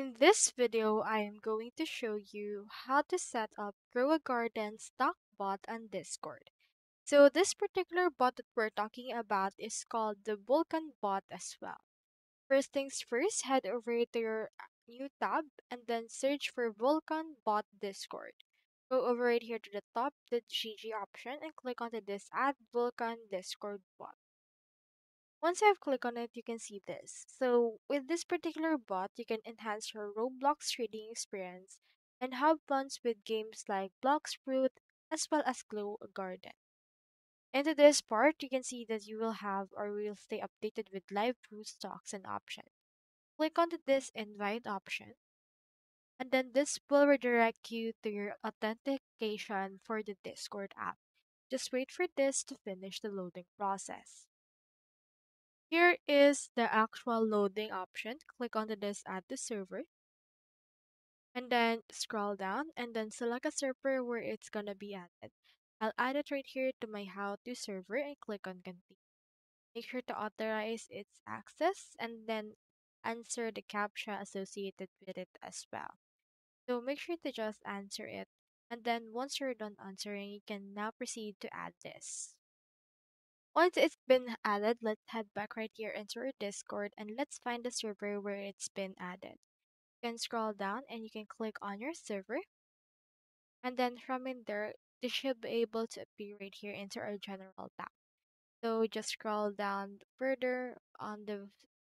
In this video, I am going to show you how to set up Grow a Garden stock bot on Discord. So this particular bot that we're talking about is called the Vulcan bot as well. First things first, head over to your uh, new tab and then search for Vulcan bot Discord. Go over right here to the top, the GG option, and click onto this Add Vulcan Discord bot. Once I've clicked on it, you can see this. So with this particular bot, you can enhance your Roblox trading experience and have fun with games like Blox Fruit as well as Grow Garden. Into this part, you can see that you will have or will stay updated with live fruit stocks and options. Click onto this invite option and then this will redirect you to your authentication for the Discord app. Just wait for this to finish the loading process. Here is the actual loading option. Click on this add to server. And then scroll down and then select a server where it's gonna be added. I'll add it right here to my how to server and click on continue. Make sure to authorize its access and then answer the captcha associated with it as well. So make sure to just answer it. And then once you're done answering, you can now proceed to add this. Once it's been added, let's head back right here into our Discord and let's find the server where it's been added. You can scroll down and you can click on your server. And then from in there, this should be able to appear right here into our general tab. So just scroll down further on the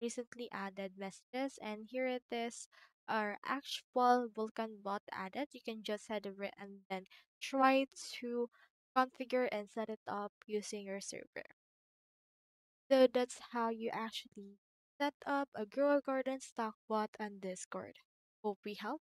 recently added messages and here it is our actual Vulcan bot added. You can just head over and then try to configure and set it up using your server. So that's how you actually set up a Grow Garden stock bot on Discord. Hope we helped.